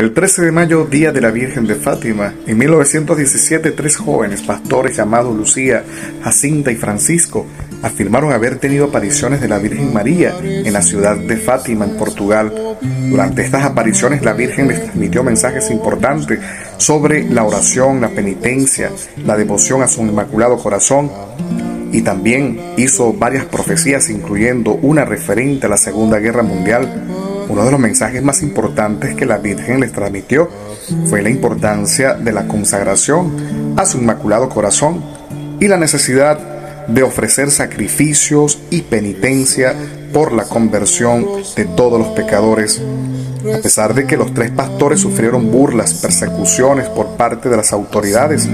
El 13 de mayo, Día de la Virgen de Fátima, en 1917, tres jóvenes pastores llamados Lucía, Jacinta y Francisco afirmaron haber tenido apariciones de la Virgen María en la ciudad de Fátima, en Portugal. Durante estas apariciones, la Virgen les transmitió mensajes importantes sobre la oración, la penitencia, la devoción a su Inmaculado Corazón y también hizo varias profecías, incluyendo una referente a la Segunda Guerra Mundial uno de los mensajes más importantes que la Virgen les transmitió fue la importancia de la consagración a su Inmaculado Corazón y la necesidad de ofrecer sacrificios y penitencia por la conversión de todos los pecadores. A pesar de que los tres pastores sufrieron burlas, persecuciones por parte de las autoridades,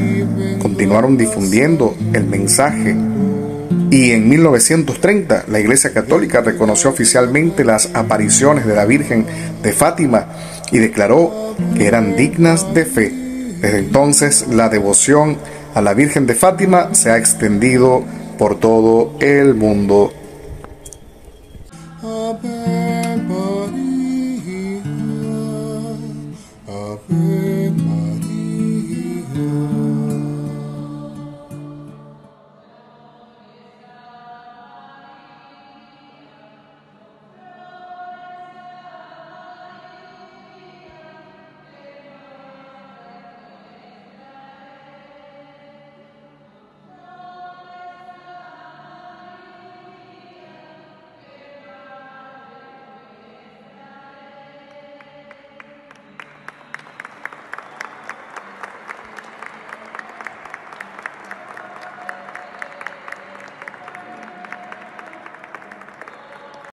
continuaron difundiendo el mensaje y en 1930 la Iglesia Católica reconoció oficialmente las apariciones de la Virgen de Fátima y declaró que eran dignas de fe. Desde entonces la devoción a la Virgen de Fátima se ha extendido por todo el mundo